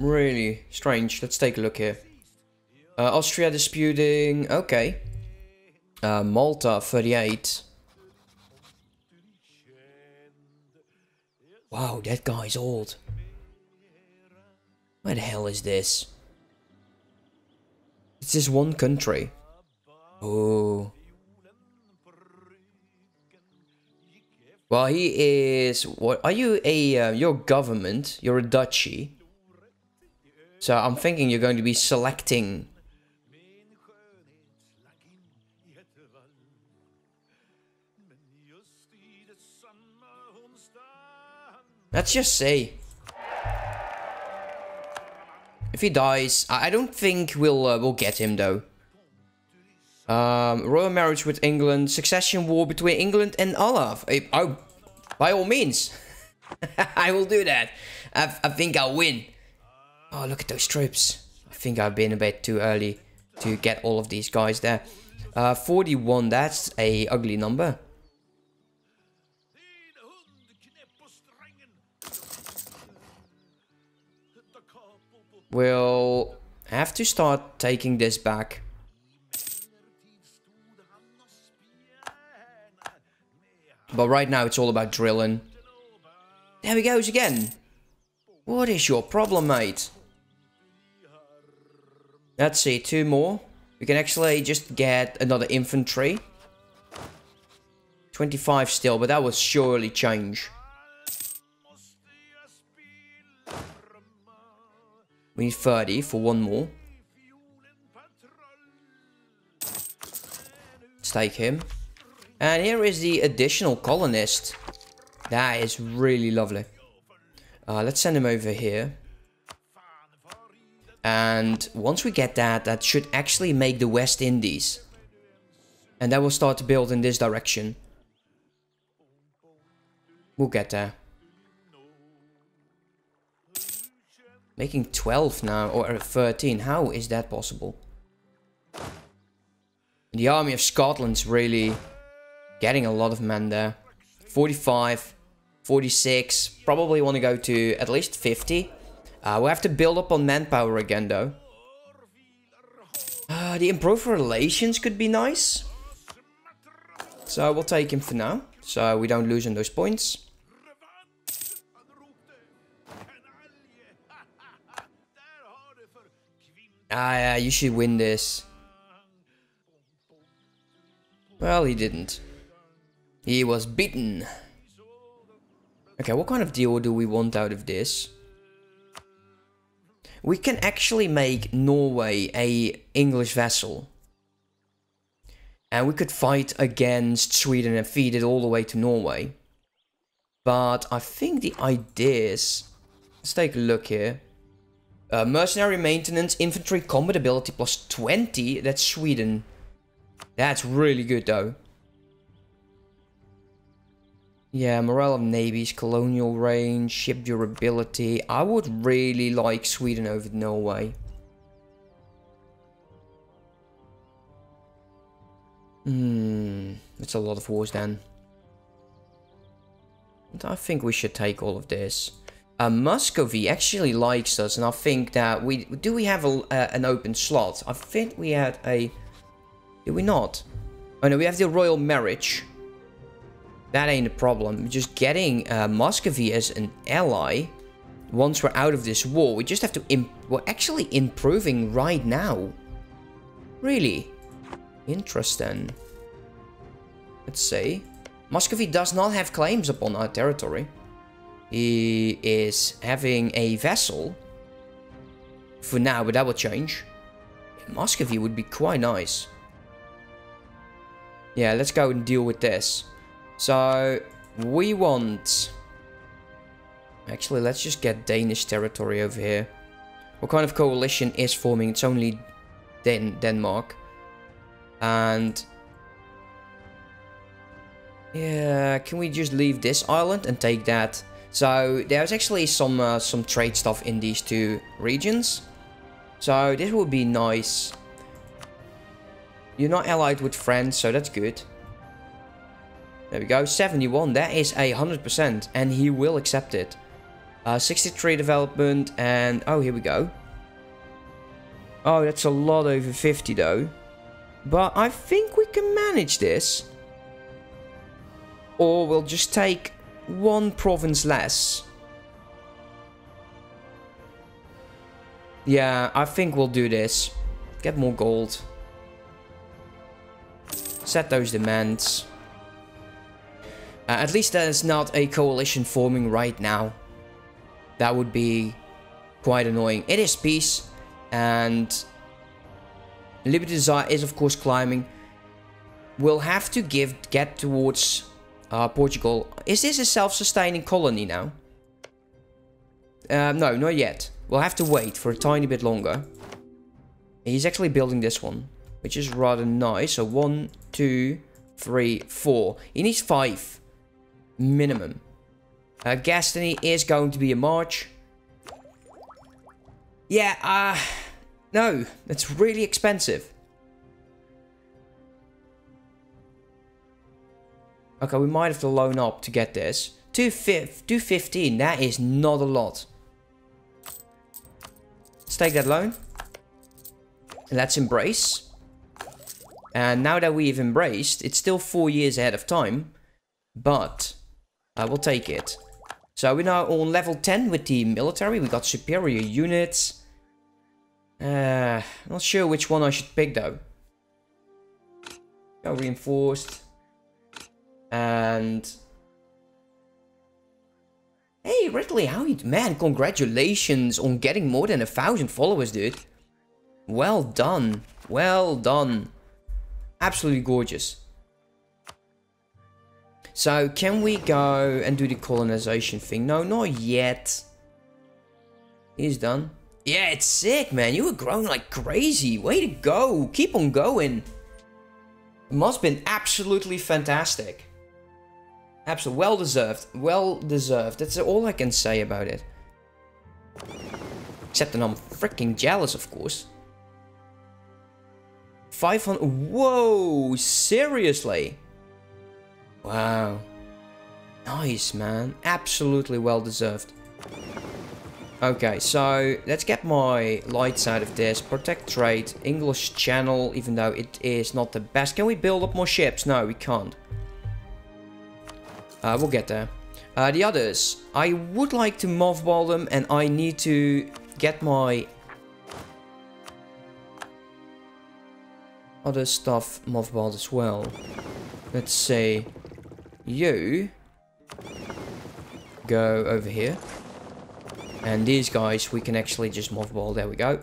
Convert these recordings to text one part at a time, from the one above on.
Really strange. Let's take a look here. Uh, Austria disputing. Okay. Uh, Malta 38. Wow, that guy's old. Where the hell is this? It's just one country. Oh. Well, he is. What are you? A uh, your government? You're a duchy. So I'm thinking you're going to be selecting. Let's just say. If he dies, I don't think we'll uh, we'll get him though. Um, royal marriage with England, succession war between England and Olaf. oh, by all means, I will do that. I, I think I'll win. Oh, look at those troops. I think I've been a bit too early to get all of these guys there. Uh, 41, that's a ugly number. We'll have to start taking this back. But right now it's all about drilling. There he goes again. What is your problem, mate? Let's see, two more. We can actually just get another infantry. 25 still, but that will surely change. We need 30 for one more. Let's take him. And here is the additional colonist. That is really lovely. Uh, let's send him over here. And once we get that, that should actually make the West Indies. And that will start to build in this direction. We'll get there. Making 12 now, or uh, 13. How is that possible? The army of Scotland's really getting a lot of men there. 45, 46. Probably want to go to at least 50. Uh, we have to build up on manpower again, though. Uh, the improved relations could be nice. So we'll take him for now. So we don't lose on those points. Ah, yeah, you should win this. Well, he didn't. He was beaten. Okay, what kind of deal do we want out of this? We can actually make Norway a English vassal. And we could fight against Sweden and feed it all the way to Norway. But I think the ideas... Let's take a look here. Uh, mercenary maintenance, infantry combat ability plus 20. That's Sweden. That's really good though. Yeah, morale of navies, colonial range, ship durability. I would really like Sweden over Norway. Hmm, it's a lot of wars then. I think we should take all of this. Uh, Muscovy actually likes us, and I think that we do we have a, uh, an open slot. I think we had a. Do we not? Oh no, we have the royal marriage. That ain't a problem. Just getting uh, Muscovy as an ally. Once we're out of this war, we just have to. we're actually improving right now. Really interesting. Let's see. Muscovy does not have claims upon our territory. He is having a vassal. For now, but that will change. Muscovy would be quite nice. Yeah, let's go and deal with this. So, we want... Actually, let's just get Danish territory over here. What kind of coalition is forming? It's only Den Denmark. And... Yeah, can we just leave this island and take that? So there's actually some uh, some trade stuff in these two regions. So this would be nice. You're not allied with France, so that's good. There we go, 71. That is a 100%, and he will accept it. Uh, 63 development and... Oh, here we go. Oh, that's a lot over 50 though. But I think we can manage this. Or we'll just take one province less. Yeah, I think we'll do this. Get more gold. Set those demands. Uh, at least there's not a coalition forming right now. That would be quite annoying. It is peace. And Liberty Desire is of course climbing. We'll have to give get towards uh, Portugal. Is this a self-sustaining colony now? Uh, no, not yet. We'll have to wait for a tiny bit longer. He's actually building this one, which is rather nice. So one, two, three, four. He needs five minimum. Uh, is going to be a march. Yeah, uh, no, it's really expensive. Okay, we might have to loan up to get this. 215, that is not a lot. Let's take that loan. Let's embrace. And now that we've embraced, it's still four years ahead of time. But, I will take it. So we're now on level 10 with the military. We got superior units. Uh, not sure which one I should pick though. Reinforced. And... Hey, Ridley, how you... Man, congratulations on getting more than a thousand followers, dude. Well done. Well done. Absolutely gorgeous. So, can we go and do the colonization thing? No, not yet. He's done. Yeah, it's sick, man. You were growing like crazy. Way to go. Keep on going. It must have been absolutely fantastic. Absolutely well deserved. Well deserved. That's all I can say about it. Except that I'm freaking jealous, of course. 500. Whoa, seriously? Wow. Nice, man. Absolutely well deserved. Okay, so let's get my lights out of this. Protect trade, English channel, even though it is not the best. Can we build up more ships? No, we can't. Uh, we'll get there. Uh, the others, I would like to mothball them and I need to get my other stuff mothballed as well. Let's say you go over here. And these guys, we can actually just mothball. There we go.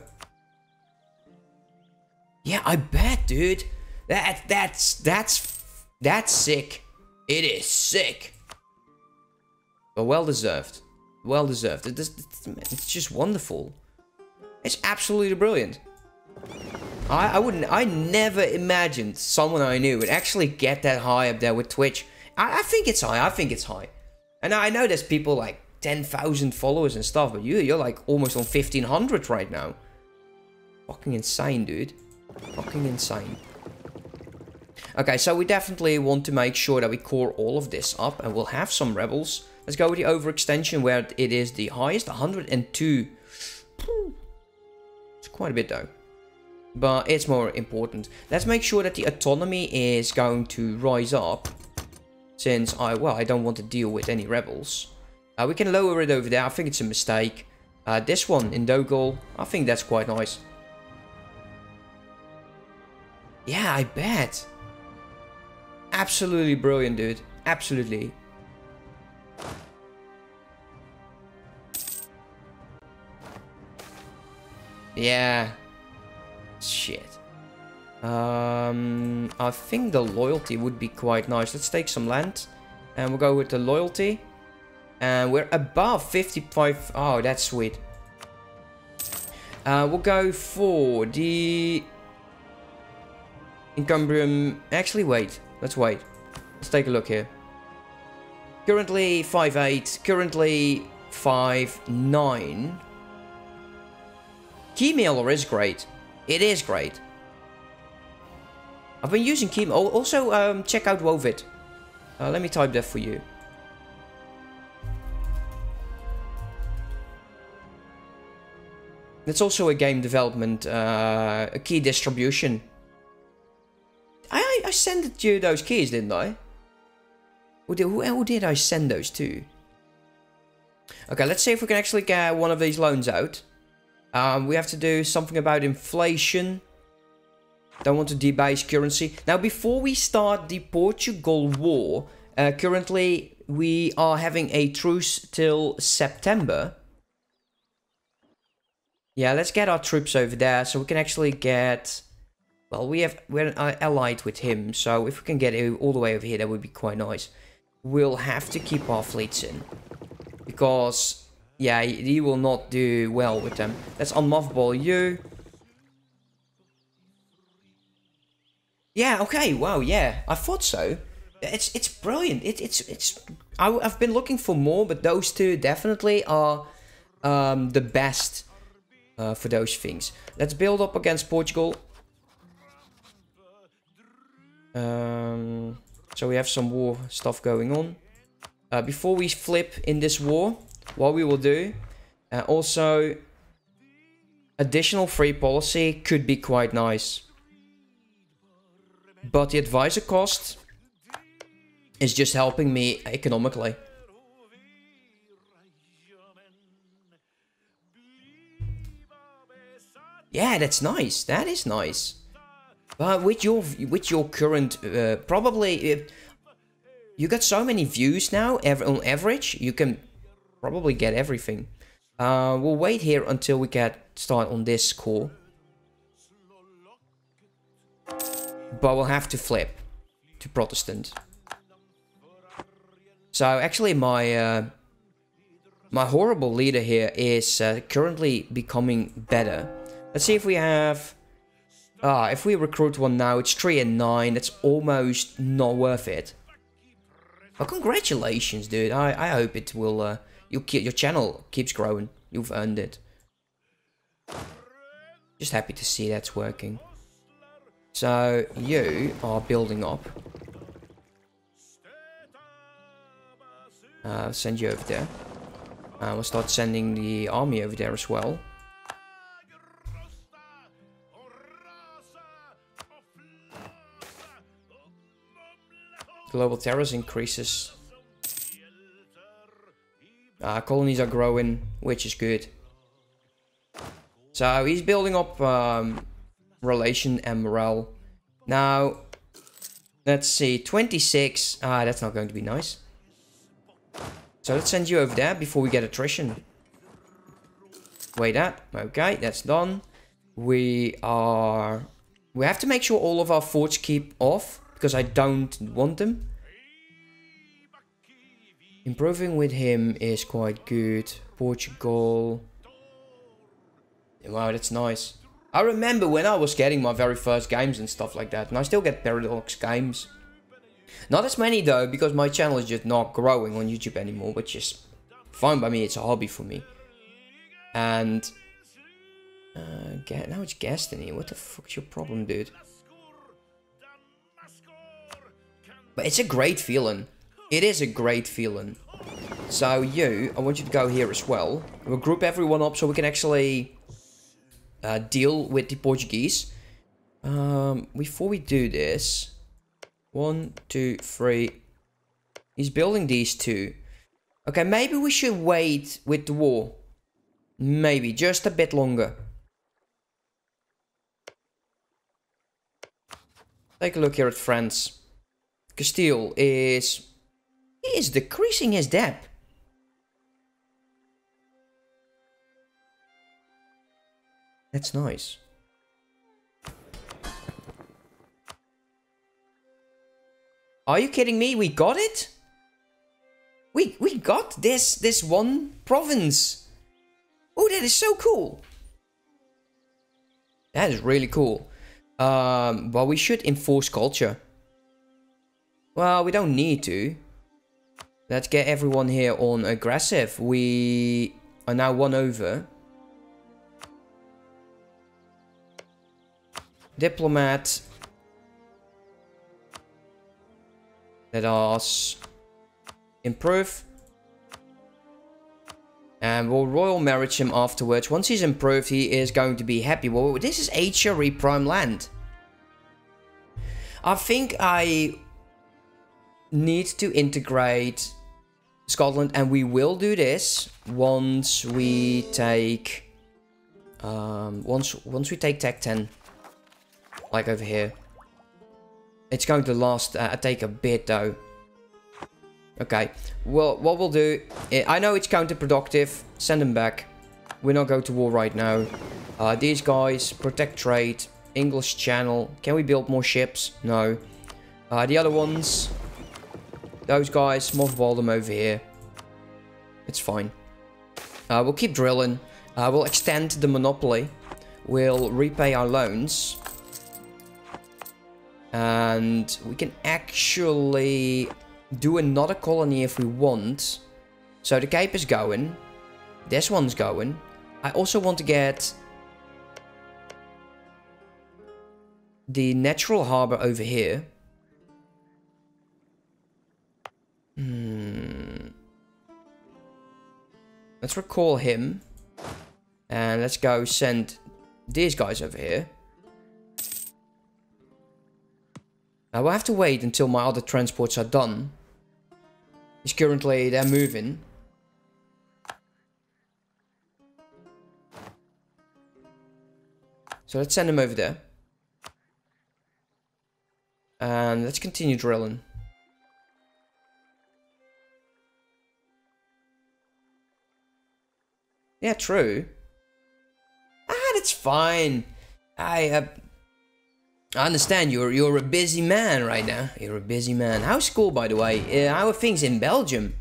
Yeah, I bet, dude. That that's that's that's sick. It is sick. But well deserved. Well deserved. It is, it's just wonderful. It's absolutely brilliant. I, I wouldn't, I never imagined someone I knew would actually get that high up there with Twitch. I, I think it's high, I think it's high. And I know there's people like 10,000 followers and stuff, but you, you're like almost on 1500 right now. Fucking insane, dude. Fucking insane. Okay, so we definitely want to make sure that we core all of this up and we'll have some rebels. Let's go with the overextension where it is the highest, 102. It's quite a bit though but it's more important. Let's make sure that the autonomy is going to rise up, since I, well, I don't want to deal with any rebels. Uh, we can lower it over there, I think it's a mistake. Uh, this one in Dogal, I think that's quite nice. Yeah, I bet. Absolutely brilliant, dude. Absolutely. Yeah, Shit. Um, I think the loyalty would be quite nice. Let's take some land. And we'll go with the loyalty. And we're above 55. Oh, that's sweet. Uh, we'll go for the... Encumbrium... Actually, wait. Let's wait. Let's take a look here. Currently 5'8". Currently 5'9". Keymailer is great. It is great. I've been using Chemo. Also, um, check out Woovit. Uh, let me type that for you. That's also a game development, uh, a key distribution. I, I sent you those keys, didn't I? Who did, who did I send those to? Okay, let's see if we can actually get one of these loans out. Um, we have to do something about inflation. Don't want to debase currency. Now, before we start the Portugal war, uh, currently we are having a truce till September. Yeah, let's get our troops over there so we can actually get... Well, we have, we're allied with him, so if we can get all the way over here, that would be quite nice. We'll have to keep our fleets in. Because, yeah, he will not do well with them. Let's unmothball you. Yeah, okay, wow, yeah, I thought so. It's it's brilliant. It, it's it's. I, have been looking for more, but those two definitely are um, the best uh, for those things. Let's build up against Portugal. Um, so we have some war stuff going on. Uh, before we flip in this war, what we will do, uh, also additional free policy could be quite nice. But the advisor cost is just helping me economically. Yeah, that's nice. That is nice. But with your with your current, uh, probably uh, you got so many views now. On average, you can probably get everything. Uh, we'll wait here until we get start on this core. But we'll have to flip to Protestant. So actually my uh, my horrible leader here is uh, currently becoming better. Let's see if we have... Ah, if we recruit one now, it's 3 and 9. That's almost not worth it. Well, congratulations, dude. I, I hope it will... Uh, you, keep your channel keeps growing. You've earned it. Just happy to see that's working. So, you are building up. Uh, send you over there. Uh, we'll start sending the army over there as well. Global terrors increases. Uh, colonies are growing, which is good. So he's building up um, relation and morale. Now, let's see, 26. Ah, that's not going to be nice. So let's send you over there before we get attrition. Wait that. Okay, that's done. We are... We have to make sure all of our forts keep off because I don't want them. Improving with him is quite good. Portugal. Wow, that's nice. I remember when I was getting my very first games and stuff like that. And I still get Paradox games. Not as many though, because my channel is just not growing on YouTube anymore, which is fine by me, it's a hobby for me. And... Uh, now it's Destiny, what the fuck's your problem, dude? But it's a great feeling. It is a great feeling. So you, I want you to go here as well. We'll group everyone up so we can actually uh, deal with the Portuguese. Um, before we do this, one, two, three. He's building these two. Okay, maybe we should wait with the war. Maybe, just a bit longer. Take a look here at France. Castile is... He is decreasing his debt. That's nice. Are you kidding me? We got it? We we got this this one province. Oh, that is so cool. That is really cool. Um, but we should enforce culture. Well, we don't need to. Let's get everyone here on aggressive. We are now one over. Diplomat. Let us improve. And we'll royal marriage him afterwards. Once he's improved, he is going to be happy. Well, this is HRE prime land. I think I need to integrate Scotland, and we will do this once we take um, once once we take Tech 10, like over here. It's going to last uh, take a bit though. Okay, well, what we'll do, I know it's counterproductive, send them back. We're not going to war right now. Uh, these guys, protect trade, English channel. Can we build more ships? No. Uh, the other ones, those guys, mothball them over here. It's fine. Uh, we'll keep drilling. Uh, we'll extend the monopoly. We'll repay our loans. And we can actually do another colony if we want. So the Cape is going. This one's going. I also want to get the natural harbor over here. Hmm. Let's recall him. And let's go send these guys over here. I will have to wait until my other transports are done. Is currently, they're moving. So let's send them over there. And let's continue drilling. Yeah, true. Ah, that's fine. I, uh, I understand you're you're a busy man right now. You're a busy man. How's school, by the way? Uh, how are things in Belgium?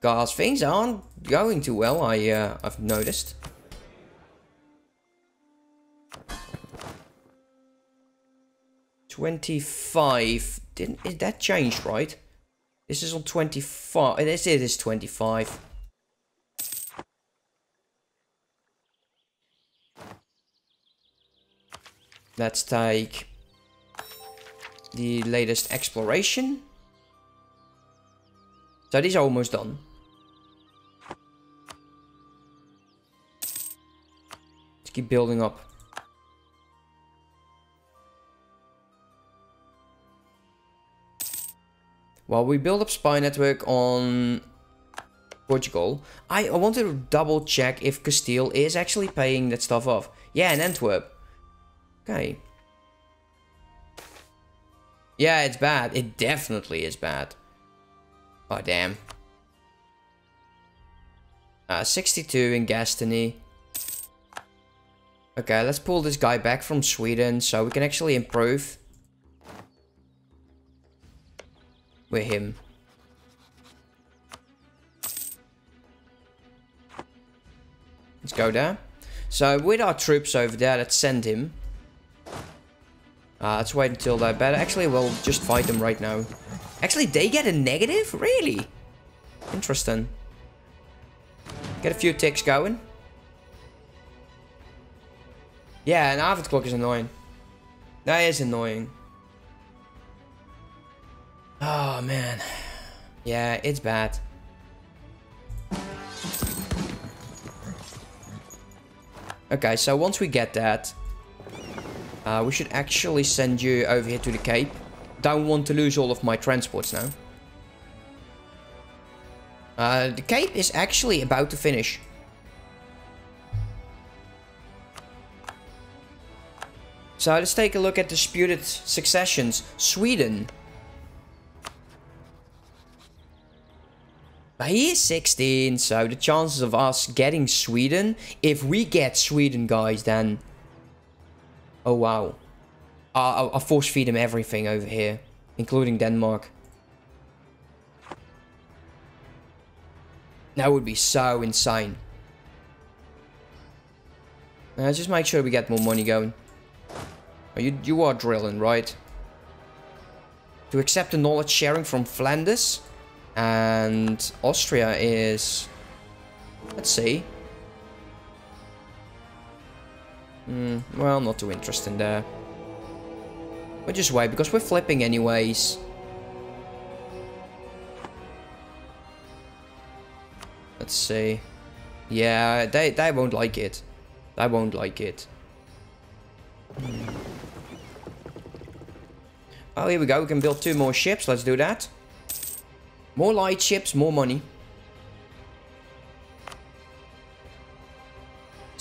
Cause things aren't going too well. I uh, I've noticed. Twenty-five. Didn't is that changed, right? This is on twenty-five. This it is twenty-five. Let's take the latest exploration. So these are almost done. Let's keep building up. While we build up spy network on Portugal, I, I wanted to double check if Castile is actually paying that stuff off. Yeah, in Antwerp. Okay. Yeah, it's bad. It definitely is bad. Oh, damn. Uh, 62 in Gascony. Okay, let's pull this guy back from Sweden so we can actually improve. With him. Let's go there. So with our troops over there, let's send him. Uh, let's wait until they're better. Actually, we'll just fight them right now. Actually, they get a negative? Really? Interesting. Get a few ticks going. Yeah, an avid clock is annoying. That is annoying. Oh, man. Yeah, it's bad. Okay, so once we get that, uh, we should actually send you over here to the Cape. Don't want to lose all of my transports now. Uh, the Cape is actually about to finish. So let's take a look at disputed successions. Sweden. He is 16, so the chances of us getting Sweden, if we get Sweden, guys, then Oh, wow. I'll, I'll force feed him everything over here, including Denmark. That would be so insane. Uh, just make sure we get more money going. You, you are drilling, right? To accept the knowledge sharing from Flanders. And Austria is... Let's see. Hmm, well, not too interesting there. But just wait, because we're flipping anyways. Let's see. Yeah, they, they won't like it. They won't like it. Oh, here we go. We can build two more ships. Let's do that. More light ships, more money.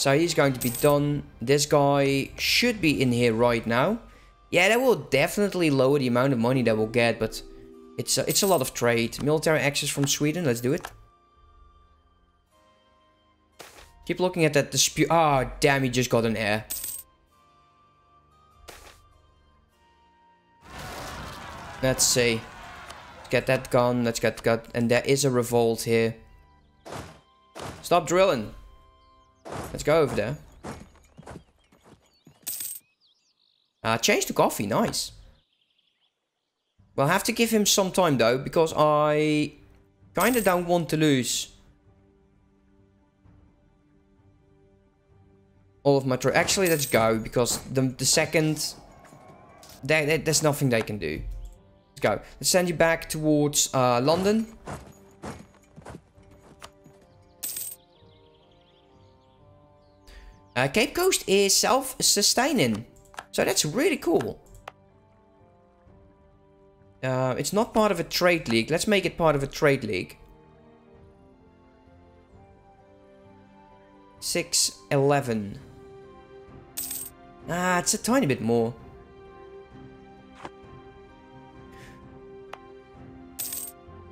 So he's going to be done. This guy should be in here right now. Yeah, that will definitely lower the amount of money that we'll get, but it's a, it's a lot of trade. Military access from Sweden, let's do it. Keep looking at that dispute. Ah, oh, damn, he just got an heir. Let's see. Let's get that gun. Let's get got. And there is a revolt here. Stop drilling. Let's go over there. Uh, change to coffee. Nice. We'll have to give him some time though, because I kind of don't want to lose all of my... Actually, let's go, because the, the second... There, there, there's nothing they can do. Let's go. Let's send you back towards uh, London. Uh, Cape Coast is self-sustaining. So that's really cool. Uh, it's not part of a trade league. Let's make it part of a trade league. 6, 11. Ah, it's a tiny bit more.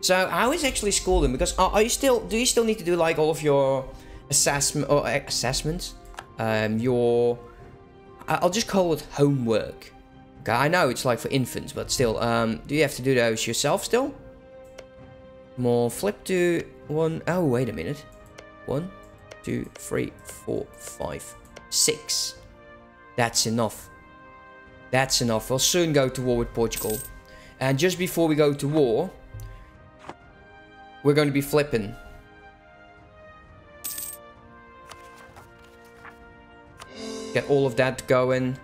So how is actually schooling? Because are, are, you still do you still need to do like all of your assessment or assessments? Um, your I'll just call it homework. Okay, I know it's like for infants, but still, um, do you have to do those yourself still? More flip to one. Oh, wait a minute. One, two, three, four, five, six. That's enough. That's enough. We'll soon go to war with Portugal. And just before we go to war, we're going to be flipping. Get all of that going.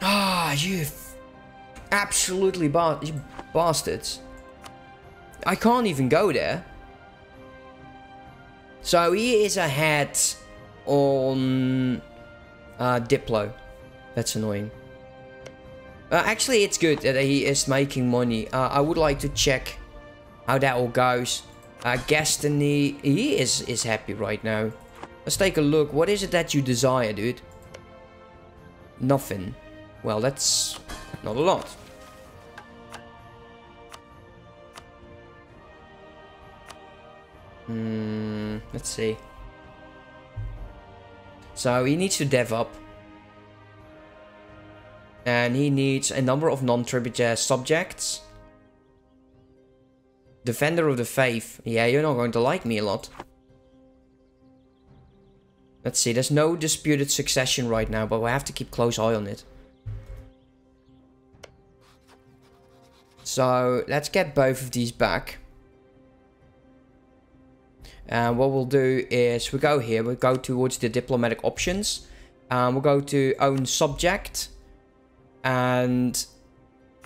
Ah, you absolutely ba you bastards. I can't even go there. So he is ahead on uh, Diplo. That's annoying. Uh, actually, it's good that he is making money. Uh, I would like to check how that all goes. Uh, Destiny, he is, is happy right now. Let's take a look. What is it that you desire, dude? Nothing. Well, that's not a lot. Hmm, let's see. So he needs to dev up. And he needs a number of non-tributary subjects. Defender of the Faith. Yeah, you're not going to like me a lot. Let's see, there's no disputed succession right now, but we have to keep close eye on it. So, let's get both of these back. And what we'll do is we go here, we'll go towards the diplomatic options. And we'll go to own subject. And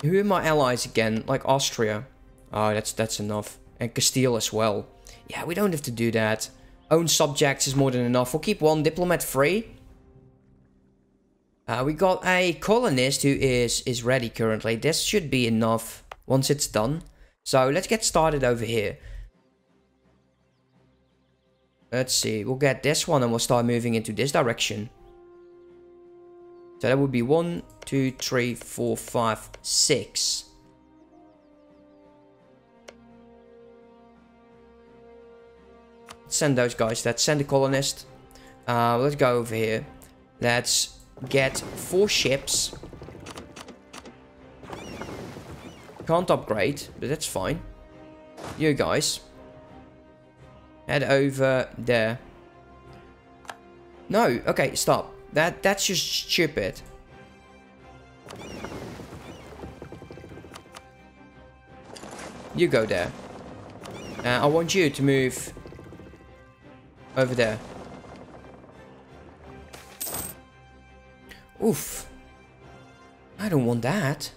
who are my allies again? Like Austria. Oh, that's that's enough. And Castile as well. Yeah, we don't have to do that. Own subjects is more than enough. We'll keep one diplomat free. Uh, we got a colonist who is, is ready currently. This should be enough once it's done. So let's get started over here. Let's see. We'll get this one and we'll start moving into this direction. So that would be one, two, three, four, five, six. Send those guys. Let's send a colonist. Uh, let's go over here. Let's get four ships. Can't upgrade, but that's fine. You guys. Head over there. No, okay, stop. That That's just stupid. You go there. Uh, I want you to move over there. Oof. I don't want that.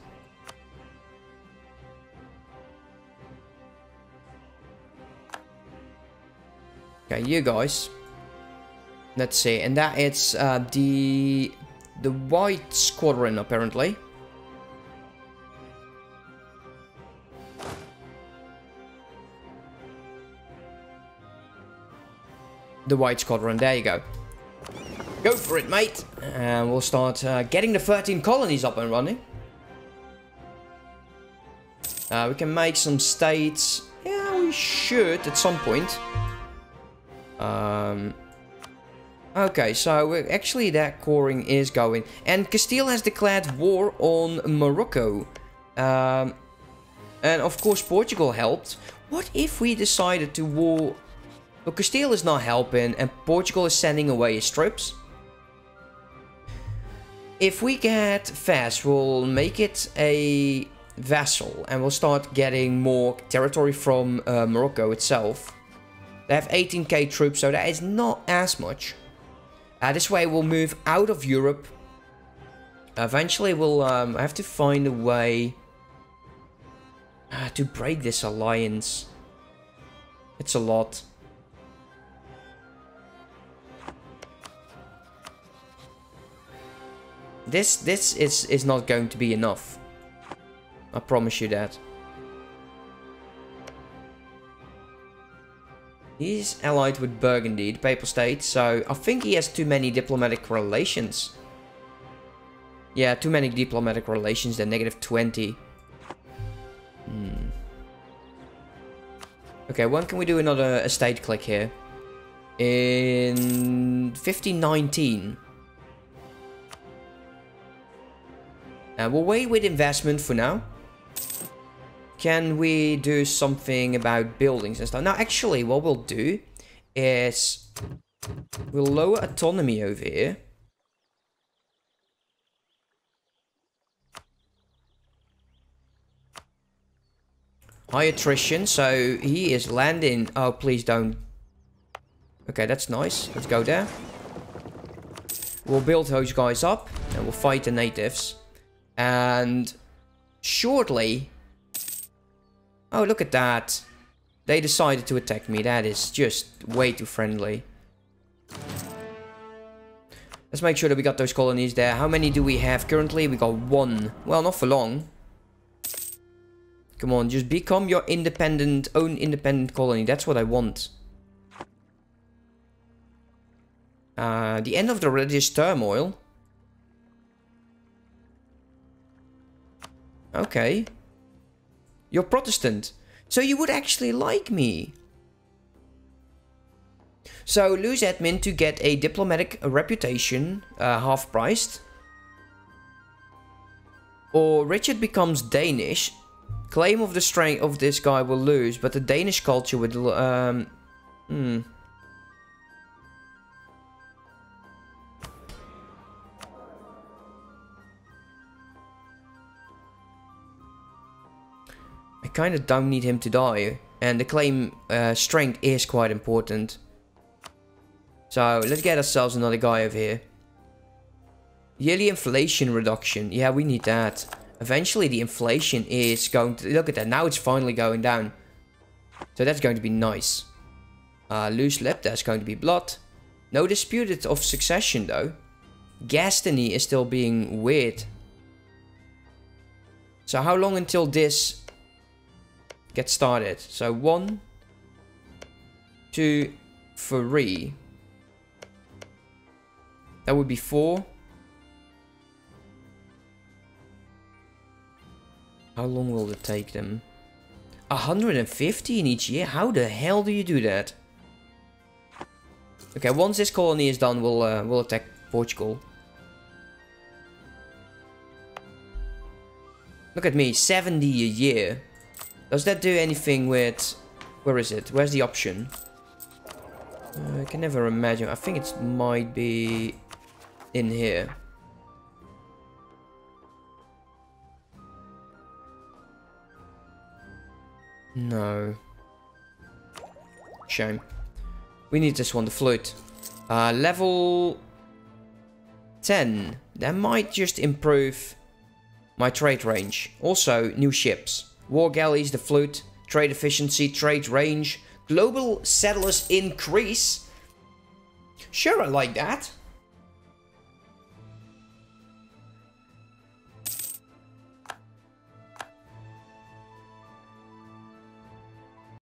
Okay, you guys. Let's see, and that is uh, the the white squadron apparently. The white squadron, there you go. Go for it, mate! And we'll start uh, getting the 13 colonies up and running. Uh, we can make some states. Yeah, we should at some point. Um, okay, so actually that coring is going. And Castile has declared war on Morocco. Um, and of course Portugal helped. What if we decided to war... Well, Castile is not helping and Portugal is sending away his troops. If we get fast, we'll make it a vassal and we'll start getting more territory from uh, Morocco itself. They have 18k troops, so that is not as much. Uh, this way we'll move out of Europe. Eventually we'll um, have to find a way uh, to break this alliance. It's a lot. This this is, is not going to be enough. I promise you that. He's allied with Burgundy, the Papal State, so I think he has too many diplomatic relations. Yeah, too many diplomatic relations, they're negative 20. Hmm. Okay, when can we do another estate click here? In 1519. Uh, we'll wait with investment for now. Can we do something about buildings and stuff? Now, actually, what we'll do is we'll lower autonomy over here. High attrition, so he is landing. Oh, please don't. Okay, that's nice. Let's go there. We'll build those guys up and we'll fight the natives. And shortly, Oh, look at that. They decided to attack me. That is just way too friendly. Let's make sure that we got those colonies there. How many do we have currently? We got one. Well, not for long. Come on, just become your independent, own independent colony. That's what I want. Uh, the end of the religious turmoil. Okay. You're Protestant. So you would actually like me. So lose admin to get a diplomatic reputation, uh, half priced. Or Richard becomes Danish. Claim of the strength of this guy will lose, but the Danish culture would... Um, hmm. Kind of don't need him to die. And the claim uh, strength is quite important. So let's get ourselves another guy over here. Yearly inflation reduction. Yeah, we need that. Eventually the inflation is going to... Look at that. Now it's finally going down. So that's going to be nice. Uh, loose lip. That's going to be blood. No disputed of succession though. Gascony is still being weird. So how long until this get started. So one, two, three. That would be four. How long will it take them? 150 in each year? How the hell do you do that? Okay, once this colony is done, we'll, uh, we'll attack Portugal. Look at me, 70 a year. Does that do anything with... Where is it? Where's the option? Uh, I can never imagine. I think it might be in here. No. Shame. We need this one, the flute. Uh, level 10. That might just improve my trade range. Also, new ships. War galleys, the flute, trade efficiency, trade range, global settlers increase. Sure, I like that.